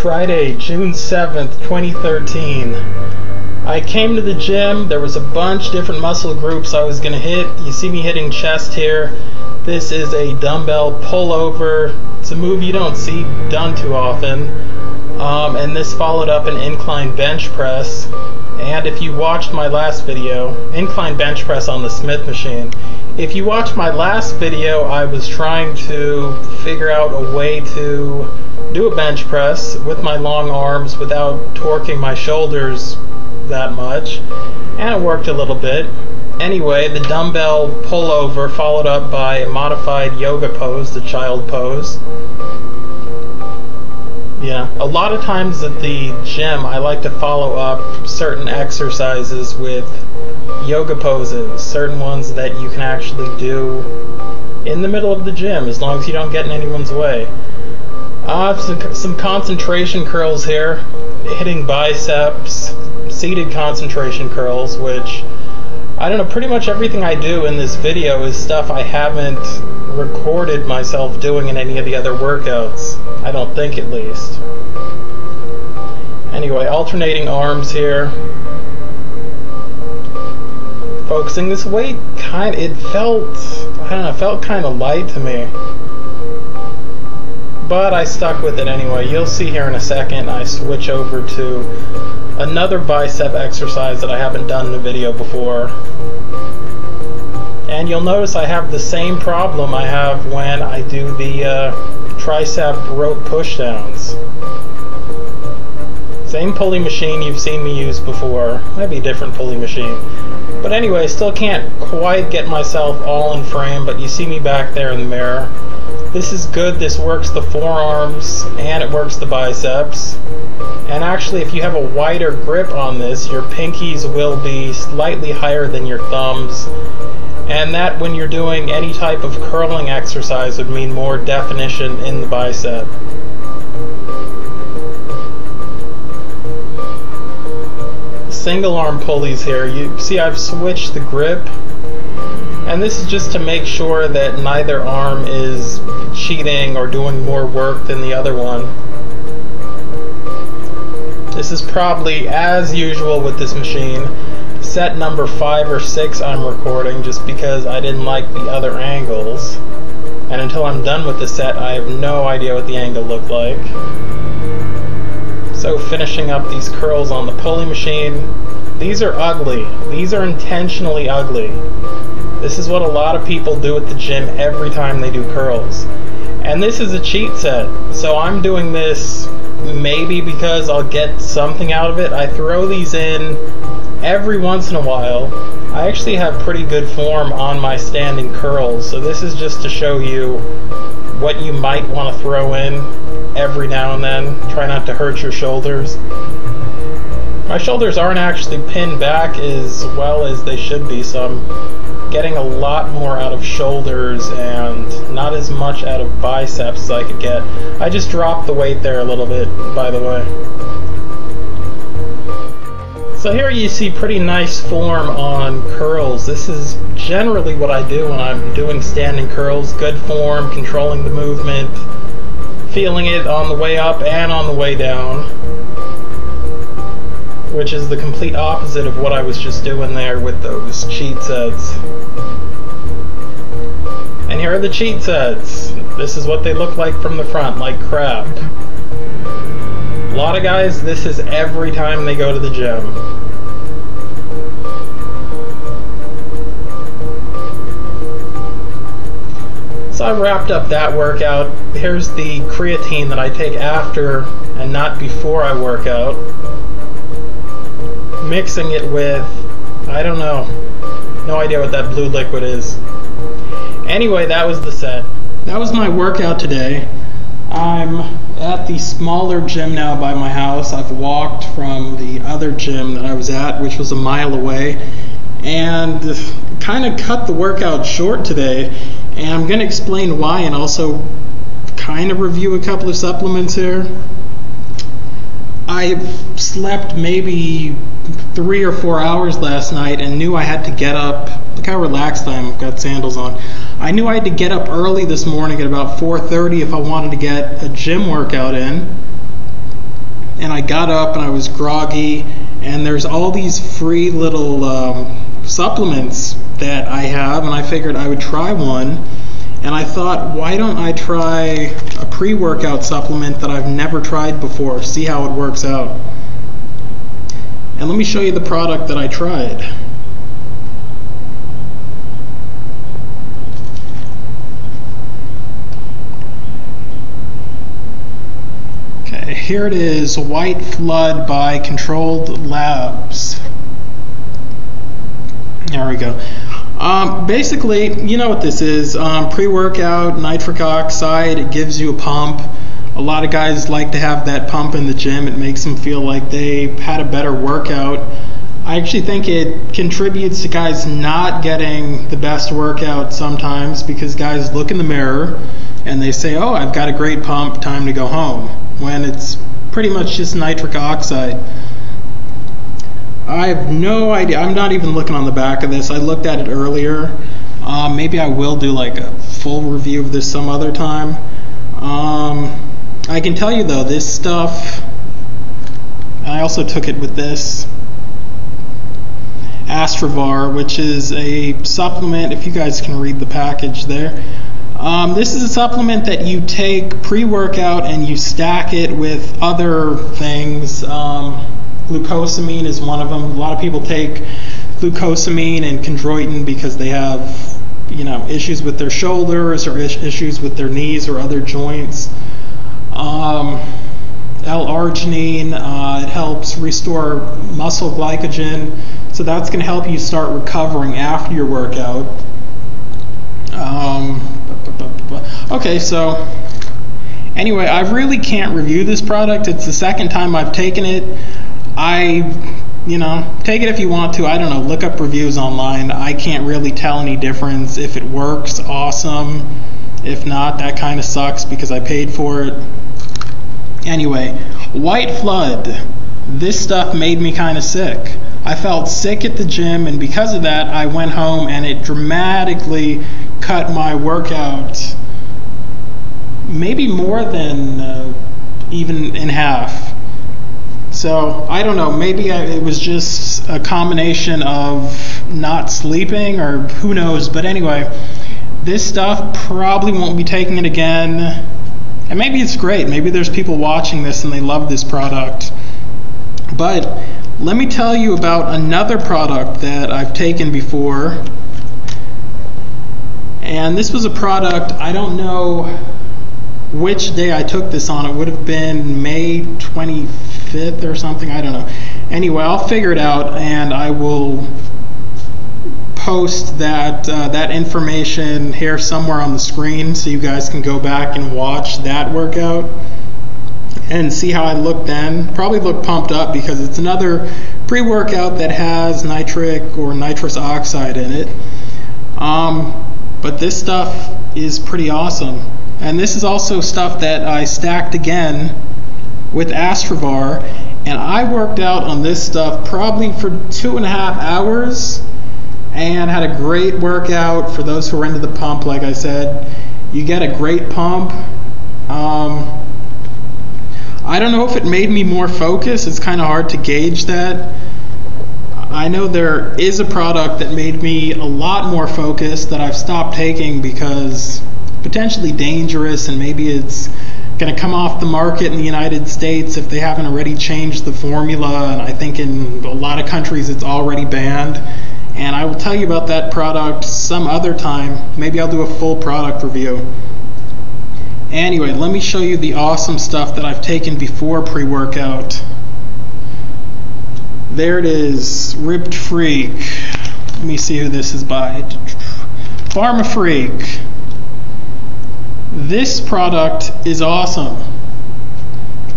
Friday, June 7th, 2013. I came to the gym. There was a bunch different muscle groups I was going to hit. You see me hitting chest here. This is a dumbbell pullover. It's a move you don't see done too often. Um, and this followed up an incline bench press. And if you watched my last video, incline bench press on the Smith machine, if you watched my last video, I was trying to figure out a way to do a bench press with my long arms without torquing my shoulders that much, and it worked a little bit. Anyway, the dumbbell pullover followed up by a modified yoga pose, the child pose. Yeah, a lot of times at the gym, I like to follow up certain exercises with yoga poses, certain ones that you can actually do in the middle of the gym as long as you don't get in anyone's way. Uh, some, some concentration curls here, hitting biceps, seated concentration curls, which I don't know, pretty much everything I do in this video is stuff I haven't recorded myself doing in any of the other workouts. I don't think at least. Anyway, alternating arms here. Focusing this weight kind it felt I don't know, felt kind of light to me. But I stuck with it anyway. You'll see here in a second I switch over to another bicep exercise that I haven't done in a video before. And you'll notice I have the same problem I have when I do the uh, tricep rope pushdowns. Same pulley machine you've seen me use before. Maybe a different pulley machine. But anyway, still can't quite get myself all in frame, but you see me back there in the mirror. This is good, this works the forearms and it works the biceps. And actually, if you have a wider grip on this, your pinkies will be slightly higher than your thumbs. And that, when you're doing any type of curling exercise, would mean more definition in the bicep. single arm pulleys here. You see I've switched the grip and this is just to make sure that neither arm is cheating or doing more work than the other one. This is probably as usual with this machine set number 5 or 6 I'm recording just because I didn't like the other angles and until I'm done with the set I have no idea what the angle looked like. So finishing up these curls on the pulley machine. These are ugly. These are intentionally ugly. This is what a lot of people do at the gym every time they do curls. And this is a cheat set. So I'm doing this maybe because I'll get something out of it. I throw these in every once in a while. I actually have pretty good form on my standing curls. So this is just to show you what you might want to throw in every now and then. Try not to hurt your shoulders. My shoulders aren't actually pinned back as well as they should be, so I'm getting a lot more out of shoulders and not as much out of biceps as I could get. I just dropped the weight there a little bit, by the way. So here you see pretty nice form on curls. This is generally what I do when I'm doing standing curls. Good form, controlling the movement, feeling it on the way up and on the way down. Which is the complete opposite of what I was just doing there with those cheat sets. And here are the cheat sets. This is what they look like from the front, like crap. A lot of guys, this is every time they go to the gym. So I wrapped up that workout. Here's the creatine that I take after and not before I work out. Mixing it with, I don't know, no idea what that blue liquid is. Anyway, that was the set. That was my workout today. I'm at the smaller gym now by my house. I've walked from the other gym that I was at, which was a mile away, and kind of cut the workout short today and I'm going to explain why and also kind of review a couple of supplements here. I slept maybe three or four hours last night and knew I had to get up. Look how relaxed I am. I've got sandals on. I knew I had to get up early this morning at about 4:30 if I wanted to get a gym workout in. and I got up and I was groggy, and there's all these free little um, supplements that I have, and I figured I would try one. And I thought, why don't I try a pre workout supplement that I've never tried before, see how it works out. And let me show you the product that I tried. Here it is White Flood by Controlled Labs. There we go. Um, basically, you know what this is. Um, pre-workout, nitric oxide, it gives you a pump. A lot of guys like to have that pump in the gym. It makes them feel like they had a better workout. I actually think it contributes to guys not getting the best workout sometimes because guys look in the mirror and they say, oh, I've got a great pump, time to go home, when it's pretty much just nitric oxide. I have no idea. I'm not even looking on the back of this. I looked at it earlier. Um, maybe I will do like a full review of this some other time. Um, I can tell you though, this stuff. I also took it with this Astrovar, which is a supplement. If you guys can read the package there. Um, this is a supplement that you take pre-workout and you stack it with other things. Um, Glucosamine is one of them. A lot of people take glucosamine and chondroitin because they have, you know, issues with their shoulders or issues with their knees or other joints. Um, L-arginine, uh, it helps restore muscle glycogen, so that's going to help you start recovering after your workout. Um, okay, so anyway, I really can't review this product. It's the second time I've taken it. I, you know, take it if you want to. I don't know. Look up reviews online. I can't really tell any difference. If it works, awesome. If not, that kind of sucks because I paid for it. Anyway, White Flood. This stuff made me kind of sick. I felt sick at the gym, and because of that, I went home and it dramatically cut my workout maybe more than uh, even in half. So I don't know. Maybe I, it was just a combination of not sleeping, or who knows. But anyway, this stuff probably won't be taking it again. And maybe it's great. Maybe there's people watching this and they love this product. But let me tell you about another product that I've taken before. And this was a product, I don't know which day I took this on. It would have been May 25th or something. I don't know. Anyway, I'll figure it out and I will post that uh, that information here somewhere on the screen so you guys can go back and watch that workout and see how I look then. Probably look pumped up because it's another pre-workout that has nitric or nitrous oxide in it. Um, but this stuff is pretty awesome. And this is also stuff that I stacked again with Astrovar. And I worked out on this stuff probably for two and a half hours and had a great workout for those who are into the pump, like I said. You get a great pump. Um, I don't know if it made me more focused. It's kind of hard to gauge that. I know there is a product that made me a lot more focused that I've stopped taking because potentially dangerous and maybe it's going to come off the market in the United States if they haven't already changed the formula. And I think in a lot of countries it's already banned. And I will tell you about that product some other time. Maybe I'll do a full product review. Anyway, let me show you the awesome stuff that I've taken before pre workout. There it is, Ripped Freak. Let me see who this is by. Pharma Freak. This product is awesome.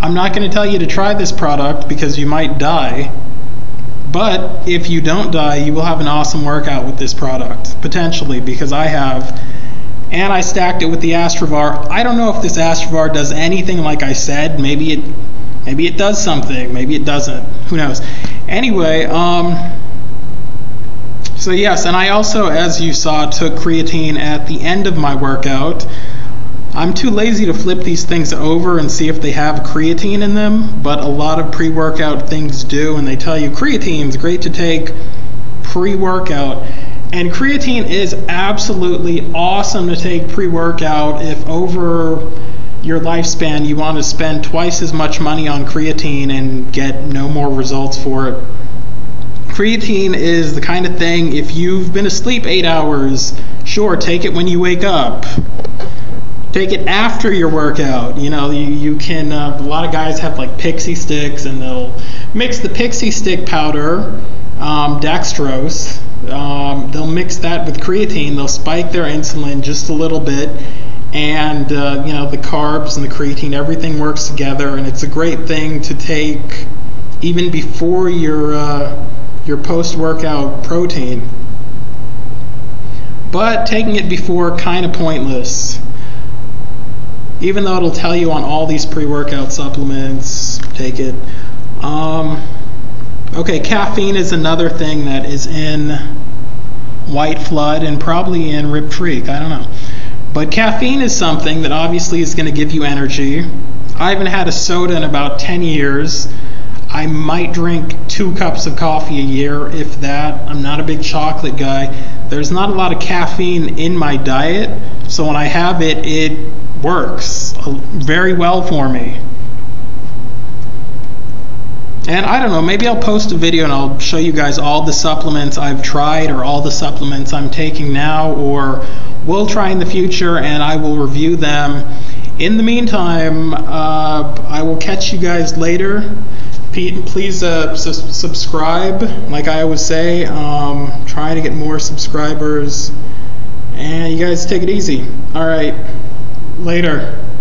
I'm not going to tell you to try this product because you might die. But if you don't die, you will have an awesome workout with this product, potentially, because I have. And I stacked it with the Astrovar. I don't know if this Astrovar does anything like I said. Maybe it maybe it does something, maybe it doesn't. Who knows? Anyway, um so yes, and I also as you saw took creatine at the end of my workout I'm too lazy to flip these things over and see if they have creatine in them, but a lot of pre workout things do, and they tell you creatine is great to take pre workout. And creatine is absolutely awesome to take pre workout if over your lifespan you want to spend twice as much money on creatine and get no more results for it. Creatine is the kind of thing, if you've been asleep eight hours, sure, take it when you wake up take it after your workout. You know, you, you can, uh, a lot of guys have like pixie sticks and they'll mix the pixie stick powder, um, dextrose, um, they'll mix that with creatine, they'll spike their insulin just a little bit. And uh, you know the carbs and the creatine, everything works together, and it's a great thing to take even before your uh, your post-workout protein. But taking it before kind of pointless even though it'll tell you on all these pre-workout supplements, take it. Um, okay, caffeine is another thing that is in White Flood and probably in Ripped Freak. I don't know. But caffeine is something that obviously is going to give you energy. I haven't had a soda in about 10 years. I might drink two cups of coffee a year, if that. I'm not a big chocolate guy. There's not a lot of caffeine in my diet, so when I have it, it works uh, very well for me. And I don't know, maybe I'll post a video and I'll show you guys all the supplements I've tried or all the supplements I'm taking now or will try in the future and I will review them. In the meantime, uh, I will catch you guys later. Please uh, su subscribe, like I always say. Um, trying to get more subscribers. And you guys take it easy. All right. Later.